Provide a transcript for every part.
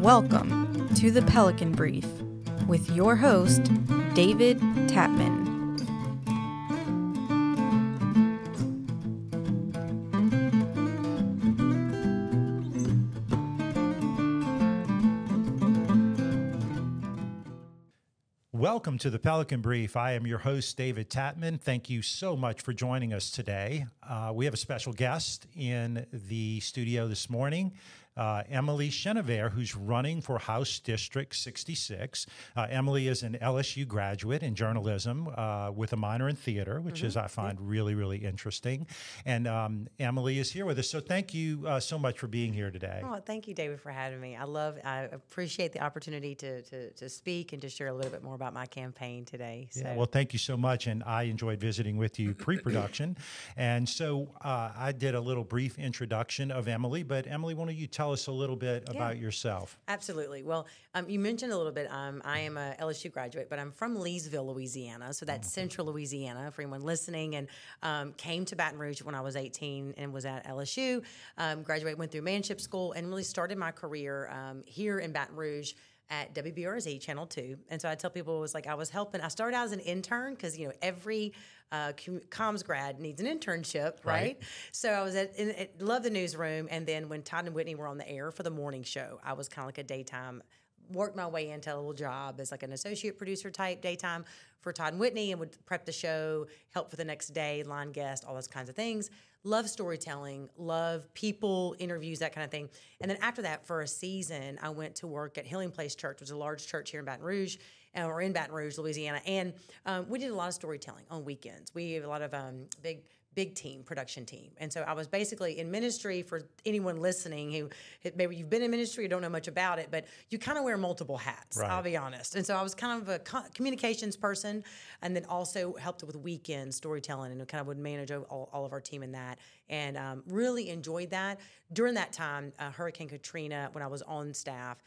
Welcome to the Pelican Brief with your host, David Tatman. Welcome to the Pelican Brief. I am your host, David Tatman. Thank you so much for joining us today. Uh, we have a special guest in the studio this morning uh, Emily Chenevert, who's running for House District 66. Uh, Emily is an LSU graduate in journalism uh, with a minor in theater, which mm-hmm. is I find really really interesting. And um, Emily is here with us, so thank you uh, so much for being here today. Oh, thank you, David, for having me. I love, I appreciate the opportunity to to, to speak and to share a little bit more about my campaign today. So. Yeah, well, thank you so much, and I enjoyed visiting with you pre-production. and so uh, I did a little brief introduction of Emily, but Emily, why don't you tell us a little bit yeah. about yourself? Absolutely. Well, um, you mentioned a little bit. Um, I am a LSU graduate, but I'm from Leesville, Louisiana. So that's okay. central Louisiana for anyone listening. And um, came to Baton Rouge when I was 18 and was at LSU. Um, graduated, went through manship school, and really started my career um, here in Baton Rouge at WBRZ Channel 2. And so I tell people it was like I was helping. I started out as an intern because, you know, every uh, comms grad needs an internship, right? right? So I was at, in, at, love the newsroom. And then when Todd and Whitney were on the air for the morning show, I was kind of like a daytime worked my way into a little job as like an associate producer type daytime for Todd and Whitney and would prep the show, help for the next day, line guest, all those kinds of things love storytelling, love people, interviews, that kind of thing. And then after that, for a season, I went to work at Healing Place Church, which is a large church here in Baton Rouge, uh, or in Baton Rouge, Louisiana. And um, we did a lot of storytelling on weekends. We have a lot of um, big big team production team and so i was basically in ministry for anyone listening who maybe you've been in ministry or don't know much about it but you kind of wear multiple hats right. i'll be honest and so i was kind of a communications person and then also helped with weekend storytelling and kind of would manage all, all of our team in that and um, really enjoyed that during that time uh, hurricane katrina when i was on staff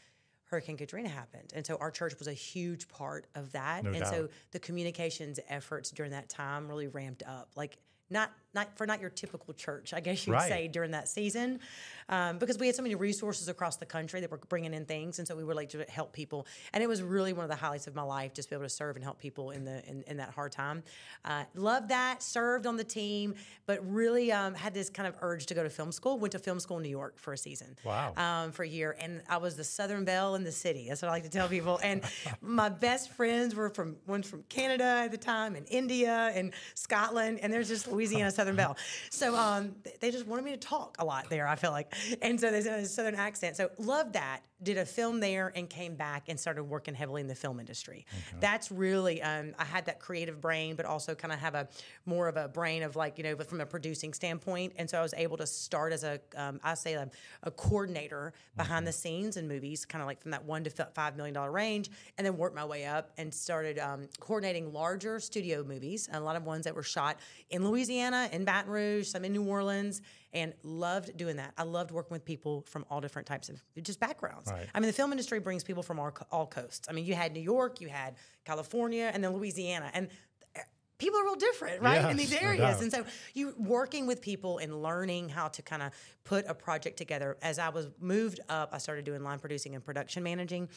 Hurricane Katrina happened. And so our church was a huge part of that. No and doubt. so the communications efforts during that time really ramped up. Like not not for not your typical church, I guess you'd right. say during that season, um, because we had so many resources across the country that were bringing in things, and so we were like to help people, and it was really one of the highlights of my life, just to be able to serve and help people in the in, in that hard time. Uh, loved that, served on the team, but really um, had this kind of urge to go to film school. Went to film school in New York for a season. Wow. Um, for a year, and I was the Southern Belle in the city. That's what I like to tell people. And my best friends were from one's from Canada at the time, and India, and Scotland, and there's just Louisiana. Southern Belle. So um, they just wanted me to talk a lot there. I felt like, and so there's a Southern accent. So loved that. Did a film there and came back and started working heavily in the film industry. Okay. That's really um, I had that creative brain, but also kind of have a more of a brain of like you know, but from a producing standpoint. And so I was able to start as a um, I say a, a coordinator behind mm-hmm. the scenes in movies, kind of like from that one to five million dollar range, and then worked my way up and started um, coordinating larger studio movies, a lot of ones that were shot in Louisiana, in Baton Rouge, some in New Orleans, and loved doing that. I loved working with people from all different types of just backgrounds. Right. I mean, the film industry brings people from all, all coasts. I mean, you had New York, you had California, and then Louisiana, and eh, people are real different, right, yes, in these areas. No and so you working with people and learning how to kind of put a project together. As I was moved up, I started doing line producing and production managing,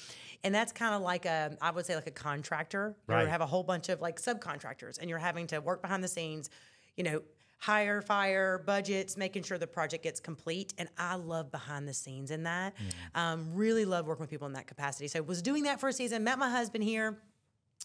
and that's kind of like a I would say like a contractor. Right. You have a whole bunch of like subcontractors, and you're having to work behind the scenes. You know, hire, fire, budgets, making sure the project gets complete. And I love behind the scenes in that. Mm. Um, really love working with people in that capacity. So was doing that for a season, met my husband here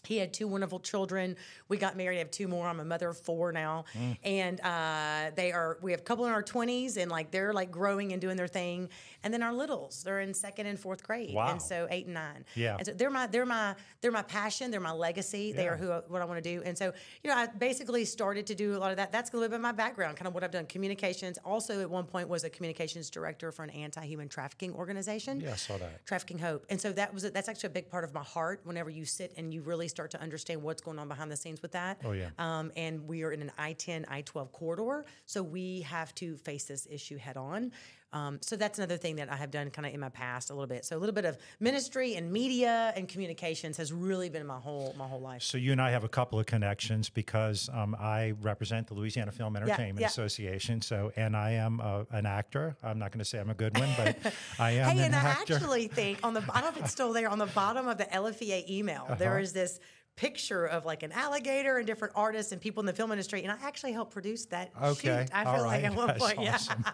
he had two wonderful children. We got married. I have two more. I'm a mother of four now, mm. and uh, they are. We have a couple in our 20s, and like they're like growing and doing their thing. And then our littles, they're in second and fourth grade, wow. and so eight and nine. Yeah, and so they're my they're my they're my passion. They're my legacy. Yeah. They are who what I want to do. And so you know, I basically started to do a lot of that. That's a little bit of my background, kind of what I've done. Communications. Also, at one point, was a communications director for an anti-human trafficking organization. Yeah, I saw that. Trafficking Hope. And so that was that's actually a big part of my heart. Whenever you sit and you really start to understand what's going on behind the scenes with that. Oh, yeah. Um, and we are in an I 10, I 12 corridor. So we have to face this issue head on. Um, so that's another thing that I have done kind of in my past a little bit. So a little bit of ministry and media and communications has really been my whole my whole life. So you and I have a couple of connections because um, I represent the Louisiana Film Entertainment yeah. Association. So, and I am uh, an actor. I'm not going to say I'm a good one, but I am Hey, an and I actually think on the I don't know if it's still there on the bottom of the LFEA email Uh-huh. there is this picture of like an alligator and different artists and people in the film industry, and I actually helped produce that Okay, shoot. I all feel like at one That's point, yeah. awesome.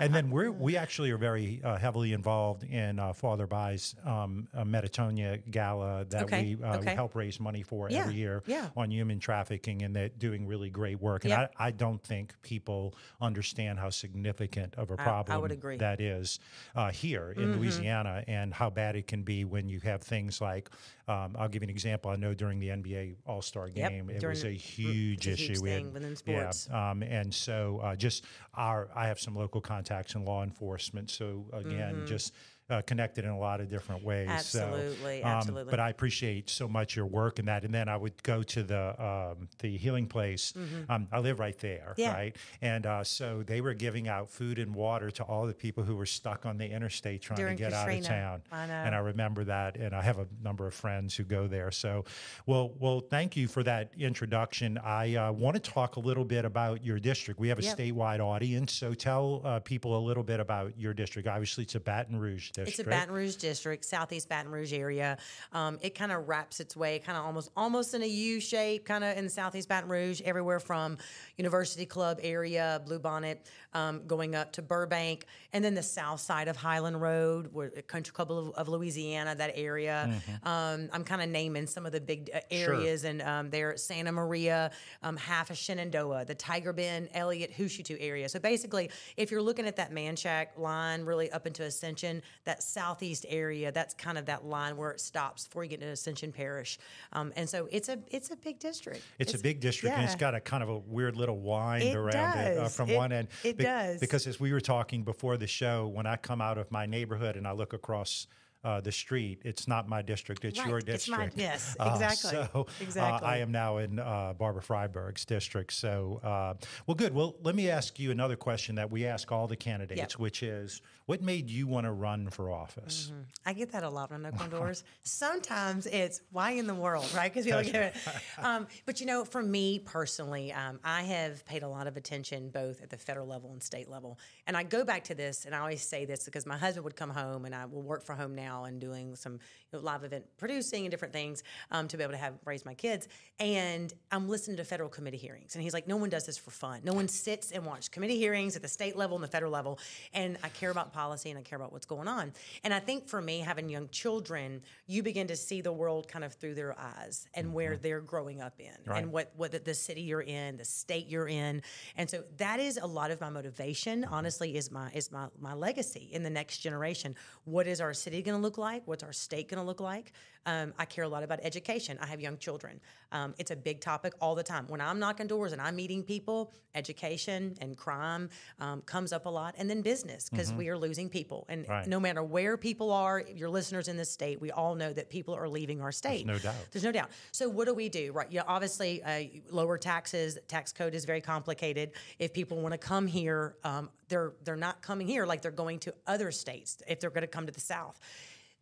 and then we we actually are very uh, heavily involved in uh, Father Bayhi's um, uh, Metanoia Gala that Okay, we, uh, we help raise money for Yeah, every year yeah. on human trafficking, and they're doing really great work. And Yep. I, I don't think people understand how significant of a problem would agree. Mm-hmm. that is uh, here in Louisiana, and how bad it can be when you have things like. Um, I'll give you an example. I know during the NBA All Star Yep, game, it was a huge huge issue. Thing within yeah, sports. um, and so uh, just our, I have some local contacts in law enforcement. So again, just uh, connected in a lot of different ways. So, Mm-hmm. Absolutely, um, absolutely. But I appreciate so much your work in that. And then I would go to the um, the healing place. Um, I live right there, Mm-hmm. Yeah. right? And uh, so they were giving out food and water to all the people who were stuck on the interstate trying During to get out of town. I know. And I remember that, and I have a number of friends who go there. So, well, well, thank you for that introduction. I uh, want to talk a little bit about your district. We have a Yep. statewide audience, so tell uh, people a little bit about your district. Obviously, it's a Baton Rouge district. It's a Baton Rouge district, southeast Baton Rouge area. Um, it kind of wraps its way, kind of almost almost in a U shape, kind of in southeast Baton Rouge, everywhere from University Club area, Bluebonnet, um, going up to Burbank, and then the south side of Highland Road, where Country Club of, of Louisiana, that area. Um, I'm kind of naming some of the big uh, Sure. areas, and um, there Santa Maria, um, half of Shenandoah, the Tiger Bend, Elliott, Hoo Shoo Too area. So basically, if you're looking at that Manchac line, really up into Ascension, that southeast area, that's kind of that line where it stops before you get into Ascension Parish. Um, and so it's a it's a big district. It's, a big district, and it's got a kind of a weird little wind It around it uh, does. from It- one end. it does. Because as we were talking before the show, when I come out of my neighborhood and I look across uh, the street, it's not my district; it's Right, your it's my- district. yes, Uh, exactly, so uh, exactly. I am now in uh, Barbara Freiberg's district. So, uh, well, good. Well, let me ask you another question that we ask all the candidates, Yep. which is, what made you want to run for office? I get that a lot when I knock on doors. Sometimes it's why in the world, right? Because people get it. Um, but you know, for me personally, um, I have paid a lot of attention both at the federal level and state level. And I go back to this, and I always say this because my husband would come home, and I will work from home now and doing some you know, live event producing and different things um, to be able to have raise my kids. And I'm listening to federal committee hearings, and he's like, "No one does this for fun. No one sits and watches committee hearings at the state level and the federal level." And I care about policy and I care about what's going on. And I think for me, having young children, you begin to see the world kind of through their eyes and where they're growing up in, Right. and what what the, the city you're in, the state you're in, and so that is a lot of my motivation. Honestly, is my is my my legacy in the next generation. What is our city going to look like? What's our state going to look like? Um, I care a lot about education. I have young children. Um, it's a big topic all the time. When I'm knocking doors and I'm meeting people, education and crime um, comes up a lot, and then business because we are losing people. And Right. no matter where people are, your listeners in this state, we all know that people are leaving our state. no doubt. There's no doubt. So what do we do? Right? Yeah, obviously, uh, lower taxes. Tax code is very complicated. If people want to come here, um, they're they're not coming here like they're going to other states. If they're going to come to the South.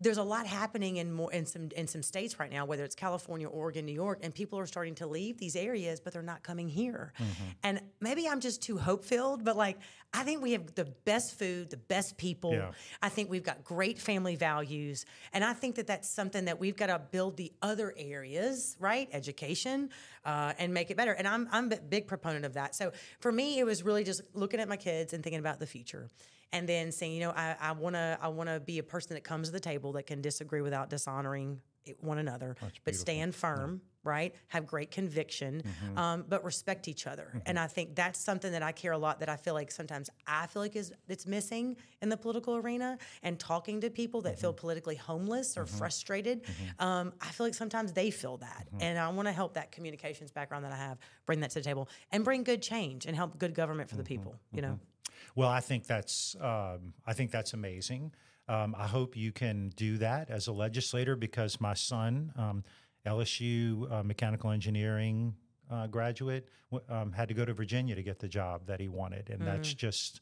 There's a lot happening in more in some in some states right now, whether it's California, Oregon, New York, and people are starting to leave these areas, but they're not coming here. And maybe I'm just too hope filled, but like I think we have the best food, the best people. Yeah. I think we've got great family values. And I think that that's something that we've got to build the other areas, right? Education, uh, and make it better. And I'm, I'm a big proponent of that. So for me, it was really just looking at my kids and thinking about the future. And then saying, you know, I, I want to I wanna be a person that comes to the table that can disagree without dishonoring one another, but stand firm, right? Have great conviction, um, but respect each other. And I think that's something that I care a lot. That I feel like sometimes I feel like is it's missing in the political arena. And talking to people that feel politically homeless or frustrated, um, I feel like sometimes they feel that. And I want to help that communications background that I have bring that to the table and bring good change and help good government for the people. You know. Well, I think that's um, I think that's amazing. Um, I hope you can do that as a legislator because my son, um, LSU uh, mechanical engineering uh, graduate, w- um, had to go to Virginia to get the job that he wanted, and that's just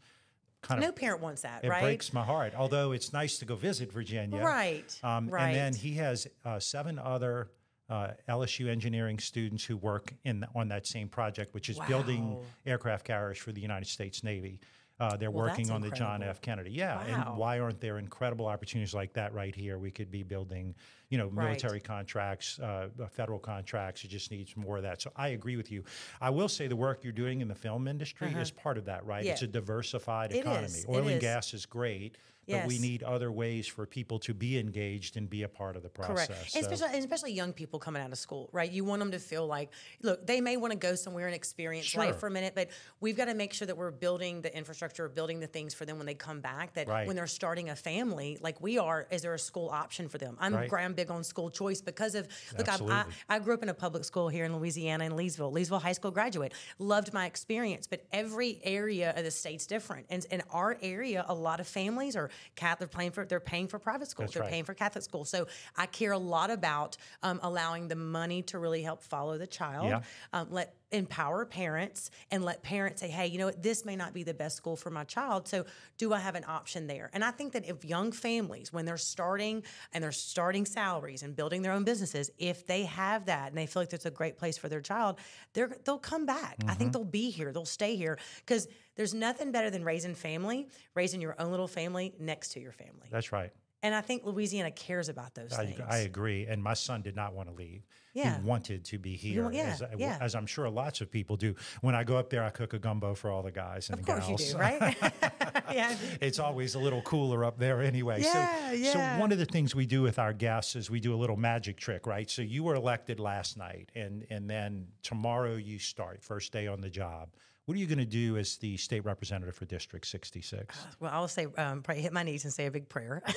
kind of No parent wants that, it right? breaks my heart. Although it's nice to go visit Virginia, Right, Um, And then he has uh, seven other uh, LSU engineering students who work in on that same project, which is building aircraft carriers for the United States Navy. Uh, they're Well, working on the John. F. Kennedy. Yeah, Wow. and why aren't there incredible opportunities like that right here? We could be building, you know, Right. military contracts, uh, uh, federal contracts. It just needs more of that. So I agree with you. I will say the work you're doing in the film industry is part of that, right? It's Uh-huh. A diversified economy. Oil It and is. gas is great, but we need other ways for people to be engaged and be a part of the process. Correct. So- especially, especially young people coming out of school, right? You want them to feel like, look, they may want to go somewhere and experience Sure. life for a minute, but we've got to make sure that we're building the infrastructure, building the things for them when they come back, that Right. when they're starting a family, like we are, is there a school option for them? I'm, Right. I'm big on school choice because of, look, I, I grew up in a public school here in Louisiana, in Leesville, Leesville High School graduate. Loved my experience, but every area of the state's different. And in our area, a lot of families are Catholic, paying for, they're paying for private school, That's they're right. paying for Catholic school. So I care a lot about um, allowing the money to really help follow the child. Yeah. Um, let empower parents and let parents say, hey, you know what, this may not be the best school for my child. So do I have an option there? And I think that if young families, when they're starting and they're starting salaries and building their own businesses, if they have that and they feel like it's a great place for their child, they're they'll come back. I Mm-hmm. think they'll be here. They'll stay here because there's nothing better than raising family, raising your own little family next to your family. That's right. And I think Louisiana cares about those I, things. I agree. And my son did not want to leave. Yeah. He wanted to be here, yeah, as, yeah. as I'm sure lots of people do. When I go up there, I cook a gumbo for all the guys and of course you gals. do, right? yeah. it's always a little cooler up there anyway. Yeah, so, yeah. so one of the things we do with our guests is we do a little magic trick, right? So you were elected last night, and and then tomorrow you start first day on the job. What are you going to do as the state representative for District 66? Well, I'll say, um, probably hit my knees and say a big prayer.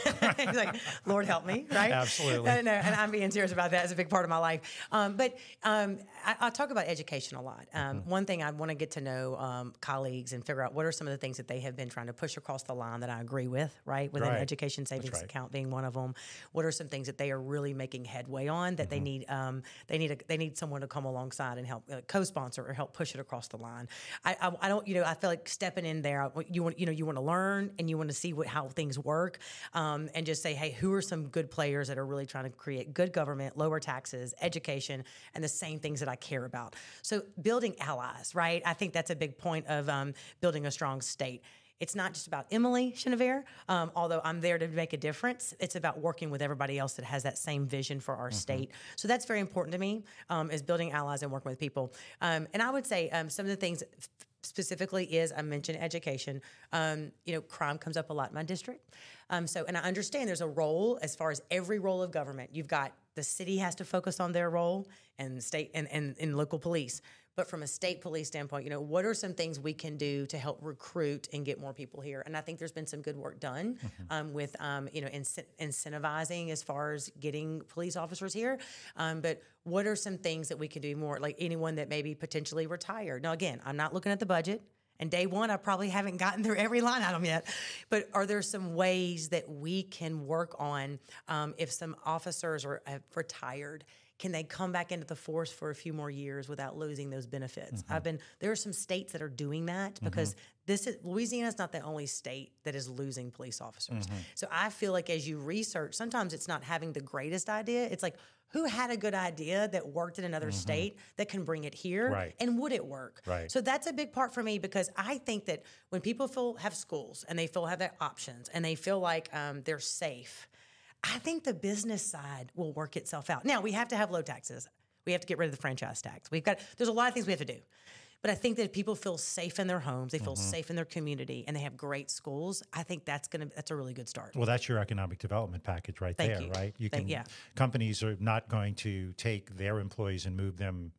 Like, Lord, help me, right? Absolutely. Uh, no, and I'm being serious about that. It's a big part of my life. Um, but um, I, I talk about education a lot. Um, Mm-hmm. One thing I want to get to know um, colleagues and figure out what are some of the things that they have been trying to push across the line that I agree with, right? Within Right. education savings right. account being one of them. What are some things that they are really making headway on that they Mm-hmm. need? Um, they need a, they need someone to come alongside and help uh, co-sponsor or help push it across the line. I, I, I don't, you know, I feel like stepping in there. You want, you know, you want to learn and you want to see what how things work, um, and just say, hey, who are some good players that are really trying to create good government, lower taxes, education, and the same things that I care about. So building allies, right? I think that's a big point of um, building a strong state. It's not just about Emily Chenevert, um, although I'm there to make a difference. It's about working with everybody else that has that same vision for our state. So that's very important to me, um, is building allies and working with people. Um, and I would say um, some of the things specifically is I mentioned education. Um, you know, crime comes up a lot in my district. Um, so, and I understand there's a role as far as every role of government. You've got the city has to focus on their role, and state and, and, and local police. But from a state police standpoint, you know, what are some things we can do to help recruit and get more people here? And I think there's been some good work done um, with, um, you know, incent- incentivizing as far as getting police officers here. Um, but what are some things that we can do more? Like anyone that maybe potentially retired. Now, again, I'm not looking at the budget. And day one, I probably haven't gotten through every line item yet. But are there some ways that we can work on um, if some officers are retired? Can they come back into the force for a few more years without losing those benefits? Mm-hmm. I've been there are some states that are doing that mm-hmm. because this is Louisiana is not the only state that is losing police officers. Mm-hmm. So I feel like as you research, sometimes it's not having the greatest idea. It's like who had a good idea that worked in another state that can bring it here Right. and would it work? Right. So that's a big part for me because I think that when people feel have schools and they feel have their options and they feel like um, they're safe, I think the business side will work itself out. Now we have to have low taxes. We have to get rid of the franchise tax. We've got there's a lot of things we have to do. But I think that if people feel safe in their homes, they feel Mm-hmm. safe in their community, and they have great schools. I think that's gonna that's a really good start. Well, that's your economic development package right Thank there, you. right? You Thank- can yeah. companies are not going to take their employees and move them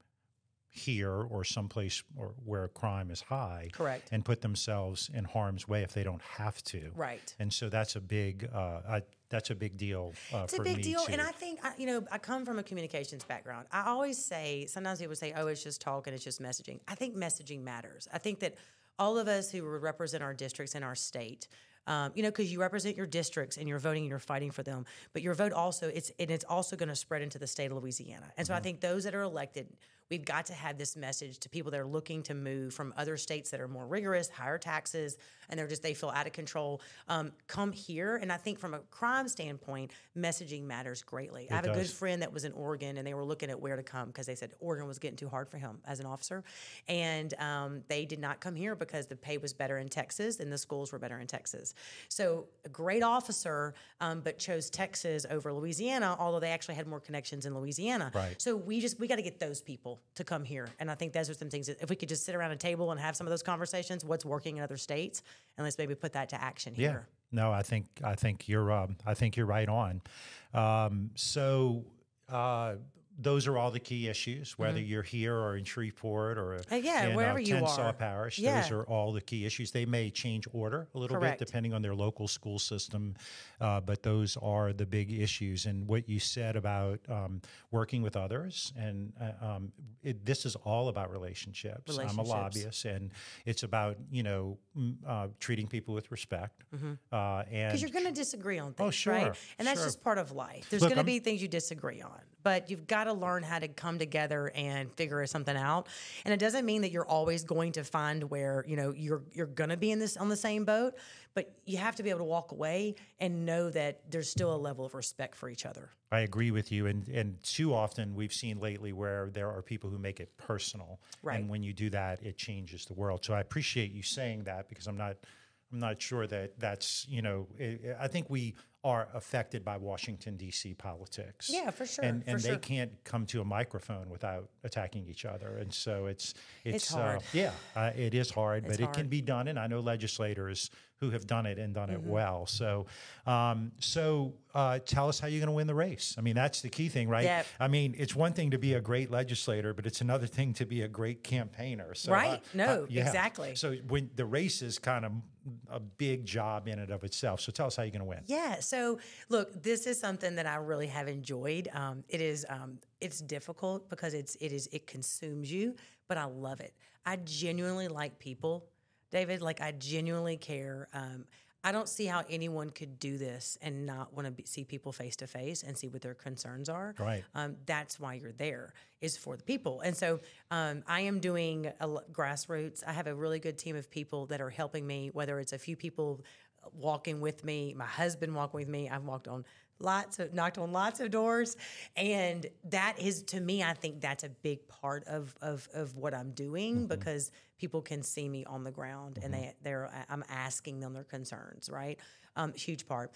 here or someplace or where crime is high, Correct. and put themselves in harm's way if they don't have to, Right. And so that's a big uh, I, that's a big deal. Uh, It's a big deal, too. and I think I, you know I come from a communications background. I always say sometimes people say, "Oh, it's just talk and it's just messaging." I think messaging matters. I think that all of us who represent our districts in our state, Um, you know, because you represent your districts and you're voting and you're fighting for them. But your vote also it's and it's also going to spread into the state of Louisiana. And so I think those that are elected we've got to have this message to people that are looking to move from other states that are more rigorous, higher taxes, and they're just they feel out of control. Um, come here, and I think from a crime standpoint, messaging matters greatly. I have a good friend that was in Oregon, and they were looking at where to come because they said Oregon was getting too hard for him as an officer, and um, they did not come here because the pay was better in Texas and the schools were better in Texas. So a great officer, um, but chose Texas over Louisiana, although they actually had more connections in Louisiana. Right. So we just we got to get those people to come here, and I think those are some things. That if we could just sit around a table and have some of those conversations, what's working in other states, and let's maybe put that to action here. Yeah. No, I think I think you're um, I think you're right on. Um, so uh, those are all the key issues, whether you're here or in Shreveport or Mm-hmm. Uh, yeah, in, wherever you Tensas are. Parish. Yeah. Those are all the key issues. They may change order a little Correct. bit depending on their local school system, uh, but those are the big issues. And what you said about um, working with others, and uh, um, it, this is all about relationships. I'm a lobbyist, and it's about you know uh, treating people with respect. Uh, and Because you're going to disagree on things, Oh, sure, right? And that's sure. just part of life. There's going to be things you disagree on, but you've got to learn how to come together and figure something out. And it doesn't mean that you're always going to find where you know you're you're going to be in this on the same boat, but you have to be able to walk away and know that there's still a level of respect for each other. I agree with you, and and too often we've seen lately where there are people who make it personal, Right. and when you do that, it changes the world. So I appreciate you saying that because I'm not, I'm not sure that that's you know, i I think we are affected by Washington D.C. politics. Yeah, for sure, and for they sure. can't come to a microphone without attacking each other, and so it's it's, hard. Uh, yeah, uh, it is hard, but it can be done, and I know legislators who have done it and done Mm-hmm. it well. So, um, so uh, tell us how you're going to win the race. I mean, that's the key thing, right? Yep. I mean, it's one thing to be a great legislator, but it's another thing to be a great campaigner. So, Right. uh, No, uh, yeah. exactly. So when the race is kind of a big job in and of itself. So tell us how you're going to win. Yeah. So look, this is something that I really have enjoyed. Um, it is um, it's difficult because it's it is it consumes you, but I love it. I genuinely like people, David. Like I genuinely care. Um, I don't see how anyone could do this and not want to see people face to face and see what their concerns are. Right. Um, that's why you're there is for the people. And so um, I am doing a l- grassroots. I have a really good team of people that are helping me, whether it's a few people walking with me, my husband walking with me. I've walked on lots of knocked on lots of doors. And that is to me i think that's a big part of of, of what i'm doing because people can see me on the ground and they they're i'm asking them their concerns right? Um, huge part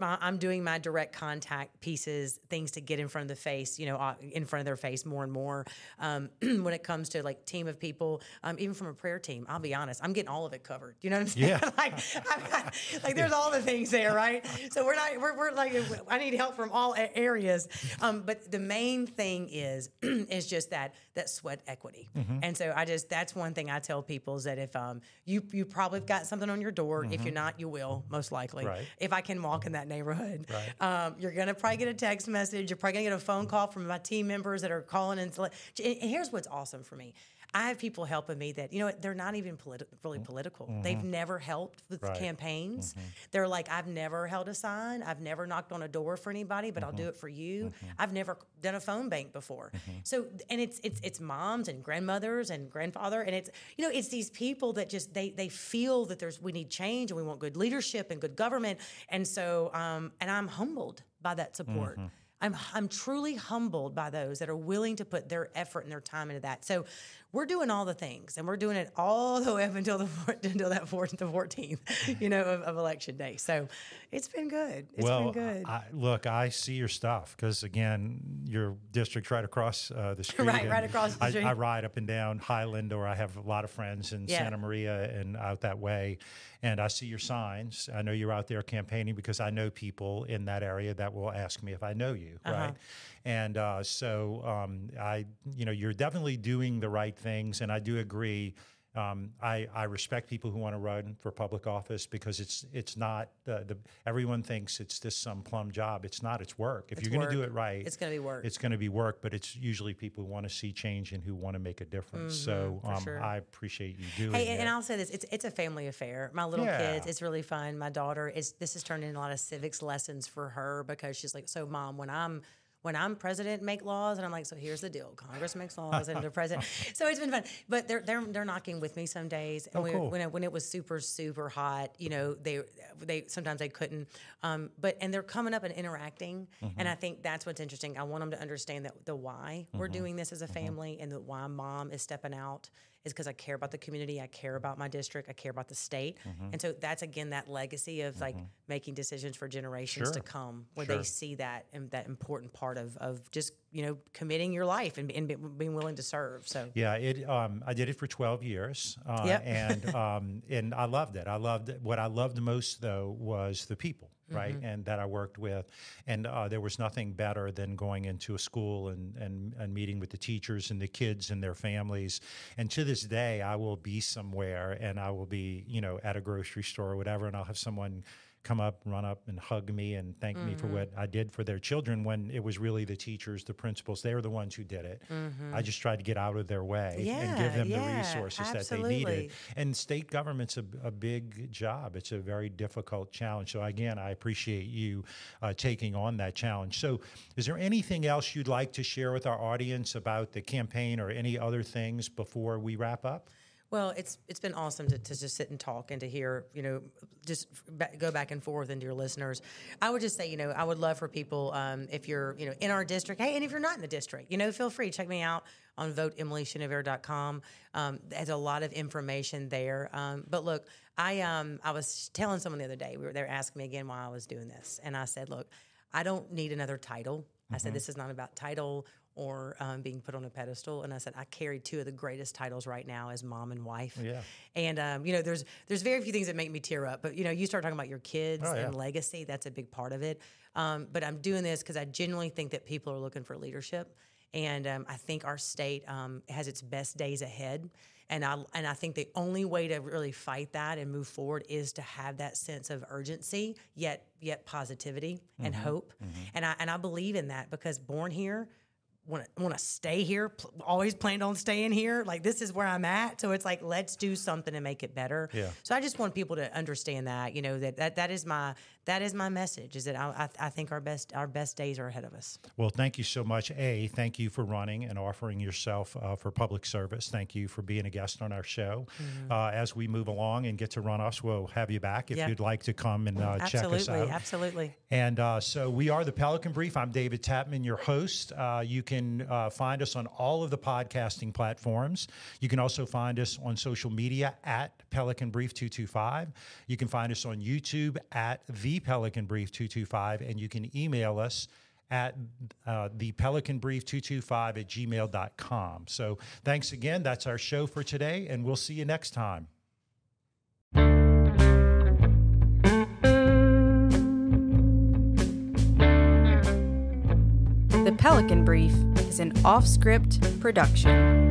I'm doing my direct contact pieces things to get in front of the face you know uh, in front of their face more and more um, when it comes to like team of people um, even from a prayer team i'll be honest i'm getting all of it covered you know what i'm saying Yeah. like, I've got- like there's all the things there, right? So we're not, we're, we're like, I need help from all areas. Um, but the main thing is, is just that, that sweat equity. And so I just, that's one thing I tell people is that if, um, you, you probably have got something on your door. If you're not, you will most likely, Right. if I can walk in that neighborhood, Right. um, you're going to probably get a text message. You're probably going to get a phone call from my team members that are calling and, and here's what's awesome for me. I have people helping me that, you know they're not even politi- really mm-hmm. political. Mm-hmm. They've never helped with Right. campaigns. Mm-hmm. They're like, I've never held a sign. I've never knocked on a door for anybody, but I'll do it for you. I've never done a phone bank before. So, and it's it's it's moms and grandmothers and grandfather, and it's you know it's these people that just they they feel that there's we need change and we want good leadership and good government, and so um and I'm humbled by that support. I'm, I'm truly humbled by those that are willing to put their effort and their time into that. So we're doing all the things and we're doing it all the way up until the until that fourth the 14th, you know, of, of election day. So it's been good. It's well, been good. I, look, I see your stuff because again, your district's right across uh, the street. Right, right across the I, street. I ride up and down Highland, or I have a lot of friends in Yeah. Santa Maria and out that way, and I see your signs. I know you're out there campaigning because I know people in that area that will ask me if I know you, Uh-huh. right? And uh, so um, I, you know, you're definitely doing the right things, and I do agree Um, I, I respect people who want to run for public office because it's it's not the, the everyone thinks it's just some plum job. It's not. It's work. If It's you're going to do it right, It's gonna be work. It's going to be work, but it's usually people who want to see change and who want to make a difference. so Mm-hmm, for um, sure. I appreciate you doing Hey, it. and, and I'll say this: it's it's a family affair. My little Yeah. kids, it's really fun. My daughter is. This has turned into a lot of civics lessons for her because she's like, so mom, when I'm when I'm president, make laws, and I'm like, so here's the deal: Congress makes laws, and the president. So it's been fun. But they're they're they're knocking with me some days. And Oh, we, cool. when it, when it was super super hot, you know, they they sometimes they couldn't. Um, but and they're coming up and interacting, Mm-hmm. and I think that's what's interesting. I want them to understand that the why we're Mm-hmm. doing this as a family, and the why mom is stepping out is because I care about the community, I care about my district, I care about the state, Mm-hmm. and so that's again that legacy of like making decisions for generations Sure. to come, where Sure. they see that and that important part of of just you know committing your life and, and being willing to serve. So Yeah, it. Um, I did it for twelve years, uh, Yep. and um, and I loved it. I loved it. What I loved most though was the people, right, Mm-hmm. and that I worked with, and uh, there was nothing better than going into a school and, and and meeting with the teachers and the kids and their families. And to this day, I will be somewhere and I will be, you know, at a grocery store or whatever, and I'll have someone come up, run up, and hug me and thank me Mm-hmm. for what I did for their children when it was really the teachers, the principals, they were the ones who did it. I just tried to get out of their way and give Mm-hmm. Yeah, them the yeah, resources that they needed. And state government's a, a big job. It's a very difficult challenge. So again, I appreciate you uh, taking on that challenge. So, is there anything else you'd like to share with our audience about the campaign or any other things before we wrap up? Well, it's it's been awesome to, to just sit and talk and to hear, you know, just go back and forth into your listeners. I would just say, you know, I would love for people, um, if you're, you know, in our district, hey, and if you're not in the district, you know, feel free check me out on voteemilychenevert.com. Um, there's a lot of information there. Um, but look, I um I was telling someone the other day, we were they were asking me again why I was doing this, and I said, look, I don't need another title. I said this is not about title or um, being put on a pedestal. And I said I carry two of the greatest titles right now as mom and wife. Yeah. And um, you know, there's there's very few things that make me tear up. But you know, you start talking about your kids Oh, yeah. and legacy. That's a big part of it. Um, but I'm doing this because I genuinely think that people are looking for leadership, and um, I think our state um, has its best days ahead. And I and I think the only way to really fight that and move forward is to have that sense of urgency, yet yet positivity and hope. And I and I believe in that because born here, want to want to stay here, pl- always planned on staying here. Like this is where I'm at, so it's like let's do something to make it better. Yeah. So I just want people to understand that, you know, that that, that is my that is my message. Is that I, I, I think our best our best days are ahead of us. Well, thank you so much. A, thank you for running and offering yourself uh, for public service. Thank you for being a guest on our show. Uh, as we move along and get to runoffs, we'll have you back if Yeah. you'd like to come and uh, check us out. absolutely. And uh, so we are the Pelican Brief. I'm David Tatman, your host. Uh, you can uh, find us on all of the podcasting platforms. You can also find us on social media at Pelican Brief 225. You can find us on YouTube at Pelican Brief 225. And you can email us at uh, the Pelican Brief 225 at gmail.com. So thanks again. That's our show for today, and we'll see you next time. The Pelican Brief is an off script production.